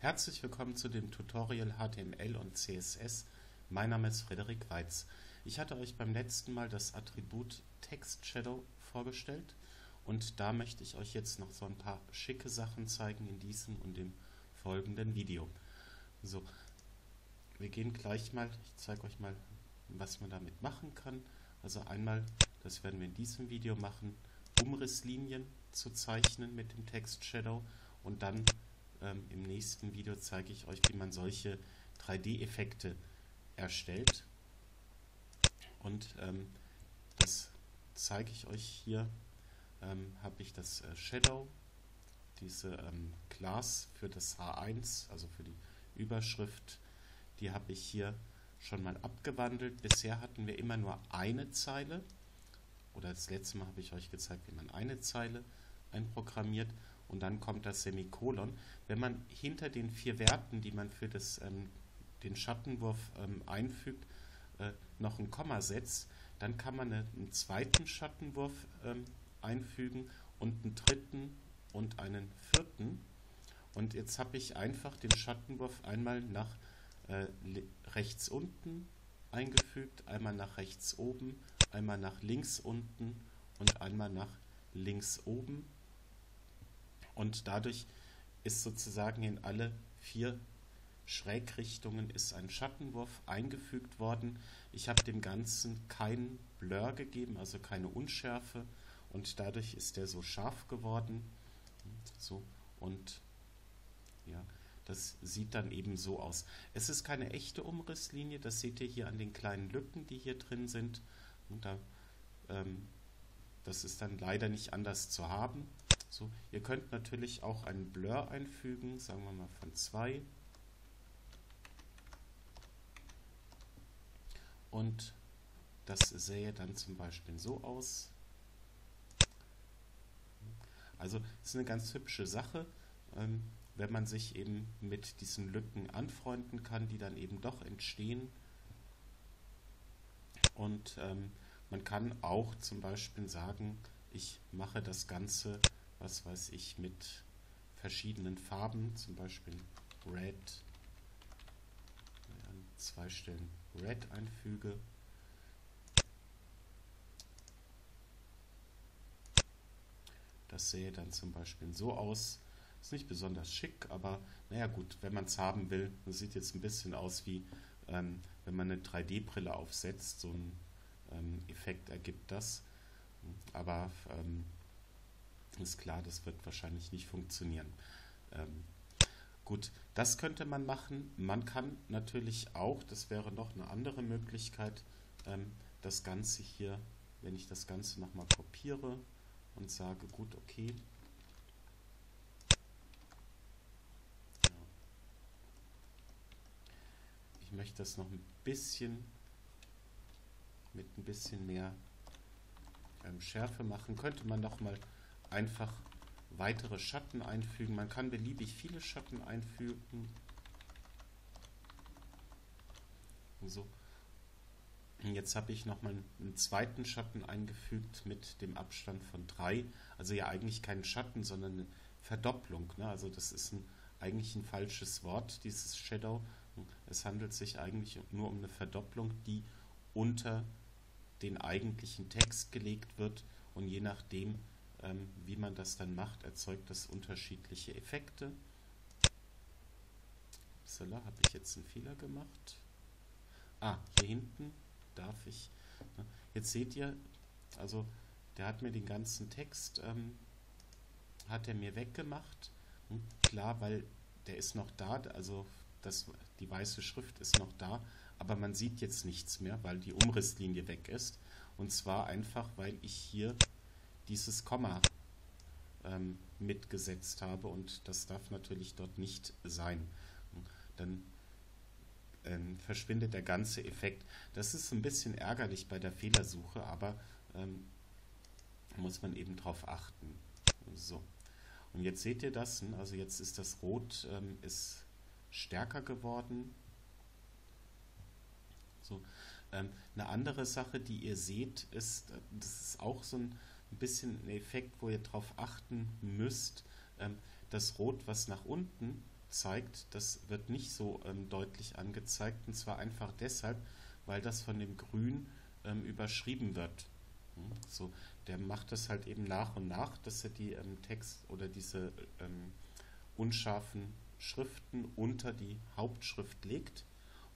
Herzlich willkommen zu dem Tutorial HTML und CSS. Mein Name ist Frederik Weiz. Ich hatte euch beim letzten Mal das Attribut Text Shadow vorgestellt und da möchte ich euch jetzt noch so ein paar schicke Sachen zeigen in diesem und dem folgenden Video. So, wir gehen gleich mal, ich zeige euch mal, was man damit machen kann. Also einmal, das werden wir in diesem Video machen, Umrisslinien zu zeichnen mit dem Text Shadow und dann ähm, Im nächsten Video zeige ich euch, wie man solche 3D-Effekte erstellt. Und ähm, das zeige ich euch hier. Ähm, habe ich das äh, Shadow, diese ähm, Class für das H1, also für die Überschrift, die habe ich hier schon mal abgewandelt. Bisher hatten wir immer nur eine Zeile. Oder das letzte Mal habe ich euch gezeigt, wie man eine Zeile einprogrammiert und dann kommt das Semikolon. Wenn man hinter den vier Werten, die man für das, ähm, den Schattenwurf ähm, einfügt, äh, noch ein Komma setzt, dann kann man einen zweiten Schattenwurf ähm, einfügen und einen dritten und einen vierten. Und jetzt habe ich einfach den Schattenwurf einmal nach äh, rechts unten eingefügt, einmal nach rechts oben, einmal nach links unten und einmal nach links oben und dadurch ist sozusagen in alle vier Schrägrichtungen ist ein Schattenwurf eingefügt worden. Ich habe dem Ganzen keinen Blur gegeben, also keine Unschärfe und dadurch ist der so scharf geworden. So und ja, das sieht dann eben so aus. Es ist keine echte Umrisslinie, das seht ihr hier an den kleinen Lücken, die hier drin sind. Und da, ähm, das ist dann leider nicht anders zu haben. So, ihr könnt natürlich auch einen Blur einfügen, sagen wir mal von 2. Und das sähe dann zum Beispiel so aus. Also es ist eine ganz hübsche Sache, ähm, wenn man sich eben mit diesen Lücken anfreunden kann, die dann eben doch entstehen. Und ähm, man kann auch zum Beispiel sagen, ich mache das Ganze was weiß ich, mit verschiedenen Farben, zum Beispiel Red, an zwei Stellen Red einfüge. Das sähe dann zum Beispiel so aus. Ist nicht besonders schick, aber naja gut, wenn man es haben will, das sieht jetzt ein bisschen aus wie, ähm, wenn man eine 3D-Brille aufsetzt, so ein ähm, Effekt ergibt das. Aber ähm, ist klar, das wird wahrscheinlich nicht funktionieren. Ähm, gut, das könnte man machen. Man kann natürlich auch, das wäre noch eine andere Möglichkeit, ähm, das Ganze hier, wenn ich das Ganze nochmal kopiere und sage, gut, okay. Ich möchte das noch ein bisschen mit ein bisschen mehr ähm, Schärfe machen. Könnte man noch mal einfach weitere Schatten einfügen. Man kann beliebig viele Schatten einfügen. So. Jetzt habe ich nochmal einen zweiten Schatten eingefügt mit dem Abstand von 3. Also ja eigentlich keinen Schatten, sondern eine Verdopplung. Ne? Also das ist ein, eigentlich ein falsches Wort, dieses Shadow. Es handelt sich eigentlich nur um eine Verdopplung, die unter den eigentlichen Text gelegt wird und je nachdem, ähm, wie man das dann macht, erzeugt das unterschiedliche Effekte. Upsala, habe ich jetzt einen Fehler gemacht? Ah, hier hinten darf ich. Ne? Jetzt seht ihr, also der hat mir den ganzen Text, ähm, hat er mir weggemacht. Hm, klar, weil der ist noch da, also das, die weiße Schrift ist noch da, aber man sieht jetzt nichts mehr, weil die Umrisslinie weg ist. Und zwar einfach, weil ich hier dieses Komma ähm, mitgesetzt habe und das darf natürlich dort nicht sein. Dann ähm, verschwindet der ganze Effekt. Das ist ein bisschen ärgerlich bei der Fehlersuche, aber ähm, muss man eben drauf achten. So. Und jetzt seht ihr das, ne? also jetzt ist das Rot ähm, ist stärker geworden. So. Ähm, eine andere Sache, die ihr seht, ist, äh, das ist auch so ein ein bisschen ein Effekt, wo ihr darauf achten müsst. Ähm, das Rot, was nach unten zeigt, das wird nicht so ähm, deutlich angezeigt. Und zwar einfach deshalb, weil das von dem Grün ähm, überschrieben wird. Hm, so, der macht das halt eben nach und nach, dass er die ähm, Text oder diese ähm, unscharfen Schriften unter die Hauptschrift legt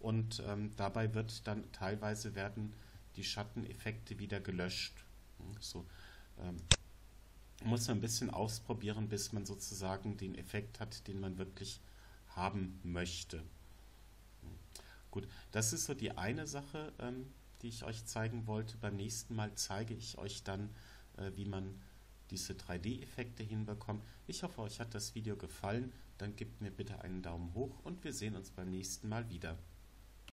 und ähm, dabei wird dann teilweise werden die Schatteneffekte wieder gelöscht. Hm, so ähm, muss man ein bisschen ausprobieren, bis man sozusagen den Effekt hat, den man wirklich haben möchte. Gut, das ist so die eine Sache, ähm, die ich euch zeigen wollte. Beim nächsten Mal zeige ich euch dann, äh, wie man diese 3D-Effekte hinbekommt. Ich hoffe, euch hat das Video gefallen. Dann gebt mir bitte einen Daumen hoch und wir sehen uns beim nächsten Mal wieder.